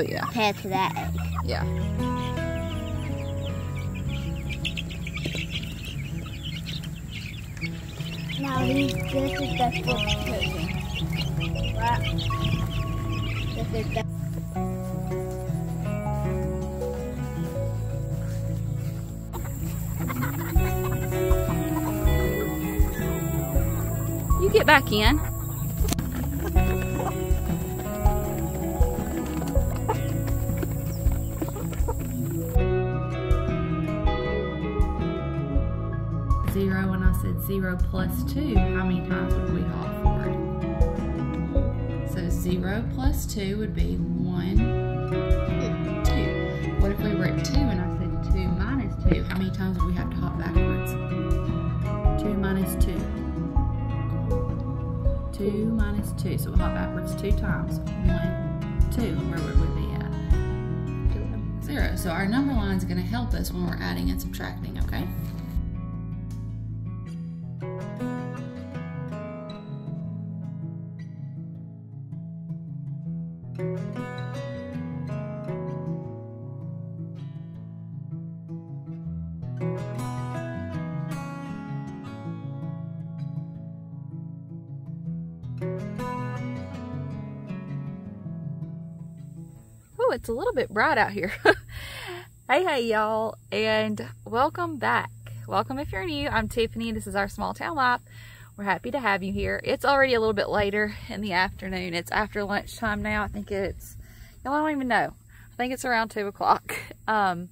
Oh yeah, compared to that egg. yeah. Now these, this is the fourth person. What? This is the You get back in. 0 plus 2, how many times would we hop forward? So 0 plus 2 would be 1, 2. What if we were at 2 and I said 2 minus 2? How many times would we have to hop backwards? 2 minus 2. 2 minus 2. So we'll hop backwards 2 times. 1, 2. Where would we be at? 0. So our number line is going to help us when we're adding and subtracting, okay? Oh, it's a little bit bright out here. hey, hey, y'all, and welcome back. Welcome if you're new. I'm Tiffany. This is our small town life. We're happy to have you here. It's already a little bit later in the afternoon. It's after lunchtime now. I think it's, y'all, I don't even know. I think it's around 2 o'clock. Um,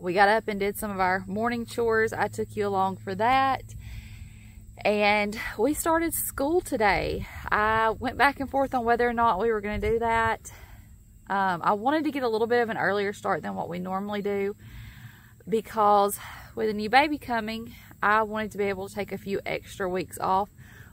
we got up and did some of our morning chores. I took you along for that. And we started school today. I went back and forth on whether or not we were going to do that. Um, I wanted to get a little bit of an earlier start than what we normally do because with a new baby coming, I wanted to be able to take a few extra weeks off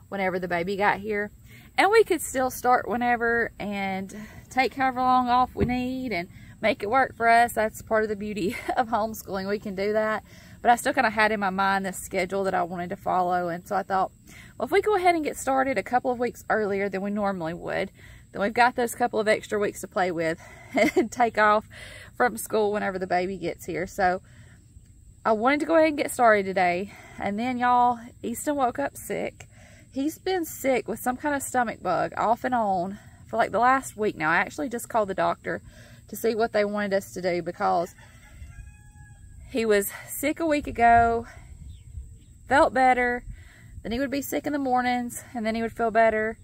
whenever the baby got here. And we could still start whenever and take however long off we need and make it work for us. That's part of the beauty of homeschooling. We can do that. But I still kind of had in my mind this schedule that I wanted to follow. And so I thought, well, if we go ahead and get started a couple of weeks earlier than we normally would, then we've got those couple of extra weeks to play with and take off from school whenever the baby gets here. So I wanted to go ahead and get started today. And then y'all, Easton woke up sick. He's been sick with some kind of stomach bug off and on for like the last week now. I actually just called the doctor to see what they wanted us to do because he was sick a week ago, felt better, then he would be sick in the mornings, and then he would feel better,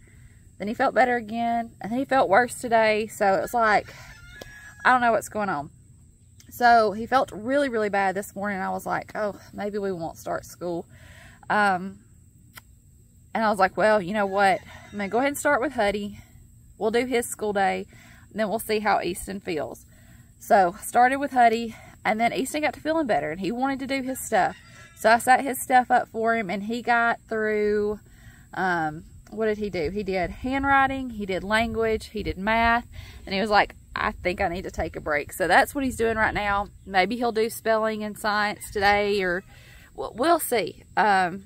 then he felt better again, and then he felt worse today, so it was like, I don't know what's going on. So he felt really, really bad this morning. I was like, oh, maybe we won't start school. Um, and I was like, well, you know what? I'm going to go ahead and start with Huddy. We'll do his school day, then we'll see how Easton feels. So started with Huddy, and then Easton got to feeling better, and he wanted to do his stuff. So I set his stuff up for him, and he got through, um, what did he do? He did handwriting, he did language, he did math, and he was like, I think I need to take a break. So that's what he's doing right now. Maybe he'll do spelling and science today, or we'll see. Um,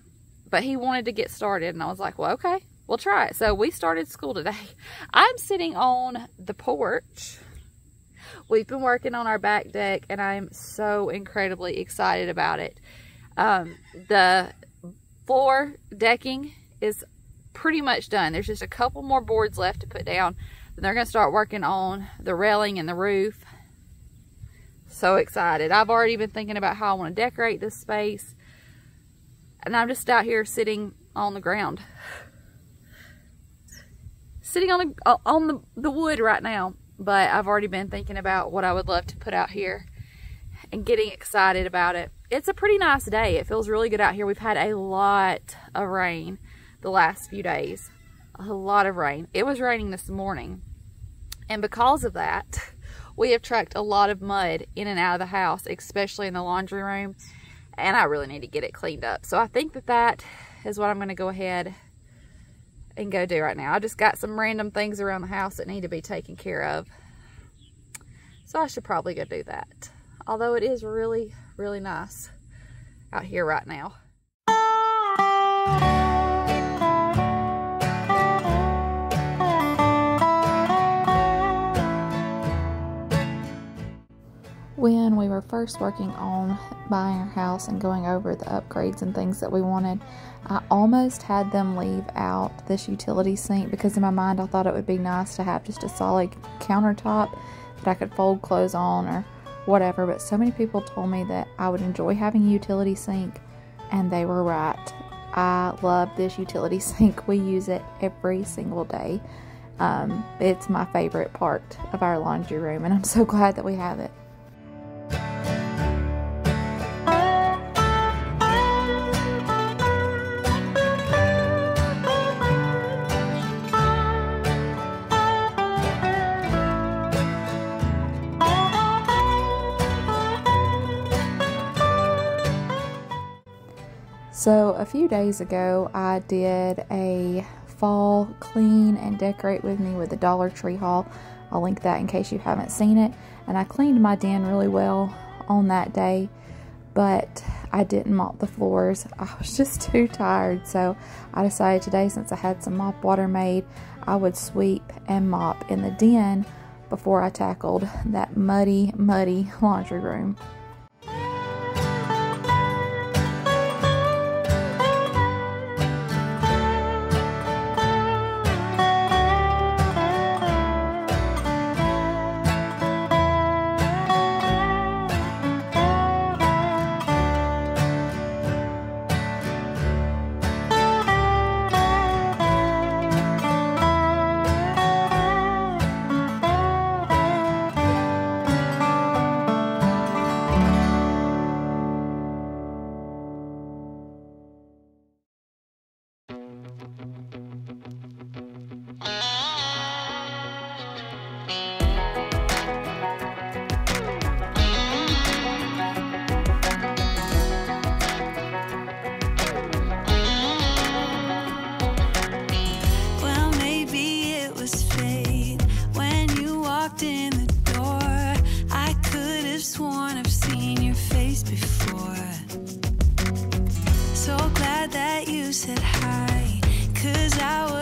but he wanted to get started, and I was like, well, okay, we'll try it. So we started school today. I'm sitting on the porch. We've been working on our back deck, and I'm so incredibly excited about it. Um, the floor decking is pretty much done. There's just a couple more boards left to put down. Then they're going to start working on the railing and the roof. So excited. I've already been thinking about how I want to decorate this space. And I'm just out here sitting on the ground. Sitting on the, on the, the wood right now. But I've already been thinking about what I would love to put out here. And getting excited about it. It's a pretty nice day. It feels really good out here. We've had a lot of rain the last few days. A lot of rain. It was raining this morning. And because of that, we have tracked a lot of mud in and out of the house, especially in the laundry room. And I really need to get it cleaned up. So I think that that is what I'm going to go ahead and go do right now. I just got some random things around the house that need to be taken care of. So I should probably go do that. Although it is really, really nice out here right now. When we were first working on buying our house and going over the upgrades and things that we wanted, I almost had them leave out this utility sink because in my mind I thought it would be nice to have just a solid countertop that I could fold clothes on or whatever. But so many people told me that I would enjoy having a utility sink, and they were right. I love this utility sink. We use it every single day. Um, it's my favorite part of our laundry room, and I'm so glad that we have it. So, a few days ago, I did a fall clean and decorate with me with the Dollar Tree haul. I'll link that in case you haven't seen it. And I cleaned my den really well on that day, but I didn't mop the floors. I was just too tired, so I decided today, since I had some mop water made, I would sweep and mop in the den before I tackled that muddy, muddy laundry room.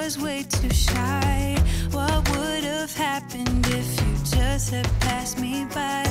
Was way too shy. What would have happened if you just had passed me by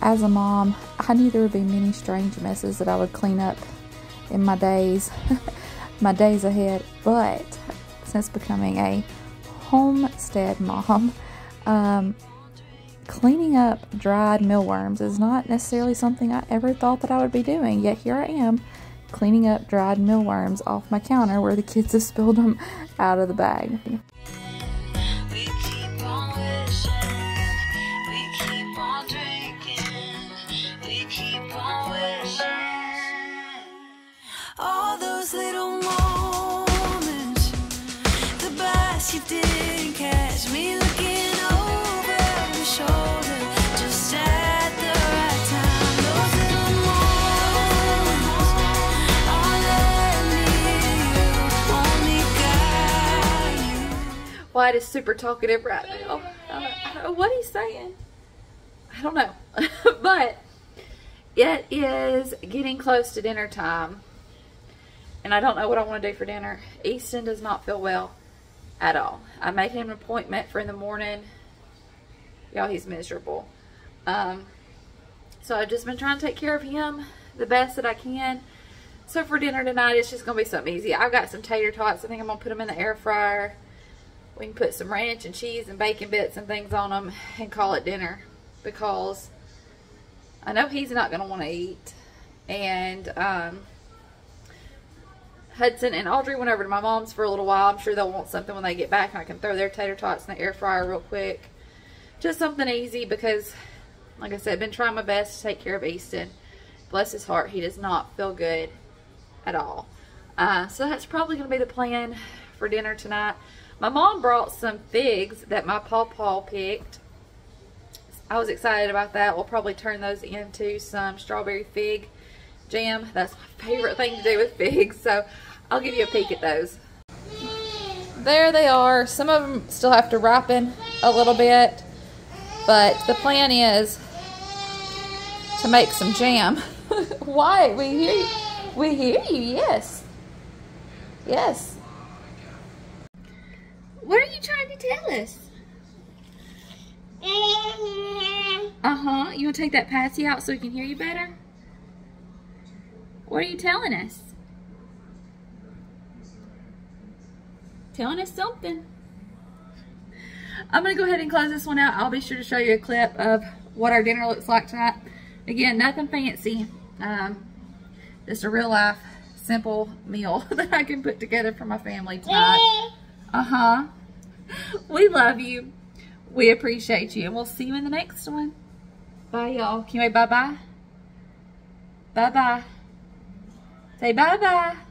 As a mom, I knew there would be many strange messes that I would clean up in my days, my days ahead. But since becoming a homestead mom, um, cleaning up dried mealworms is not necessarily something I ever thought that I would be doing, yet here I am cleaning up dried mealworms off my counter where the kids have spilled them out of the bag. White is super talkative right now. I don't, I don't know what he's saying. I don't know. but it is getting close to dinner time. And I don't know what I want to do for dinner. Easton does not feel well at all. I made him an appointment for in the morning. Y'all, he's miserable. Um, so I've just been trying to take care of him the best that I can. So for dinner tonight, it's just going to be something easy. I've got some tater tots. I think I'm going to put them in the air fryer. We can put some ranch and cheese and bacon bits and things on them and call it dinner. Because I know he's not going to want to eat. And um, Hudson and Audrey went over to my mom's for a little while. I'm sure they'll want something when they get back. And I can throw their tater tots in the air fryer real quick. Just something easy because, like I said, I've been trying my best to take care of Easton. Bless his heart, he does not feel good at all. Uh, so that's probably going to be the plan for dinner tonight. My mom brought some figs that my pawpaw picked. I was excited about that. We'll probably turn those into some strawberry fig jam. That's my favorite thing to do with figs. So I'll give you a peek at those. There they are. Some of them still have to ripen a little bit. But the plan is to make some jam. Why? We hear you. We hear you, yes. Yes. What are you trying to tell us? Uh-huh. You want to take that passy out so we can hear you better? What are you telling us? Telling us something. I'm going to go ahead and close this one out. I'll be sure to show you a clip of what our dinner looks like tonight. Again, nothing fancy. Um, just a real life, simple meal that I can put together for my family tonight. Uh-huh. We love you. We appreciate you. And we'll see you in the next one. Bye, y'all. Can you wave bye-bye? Bye-bye. Say bye-bye.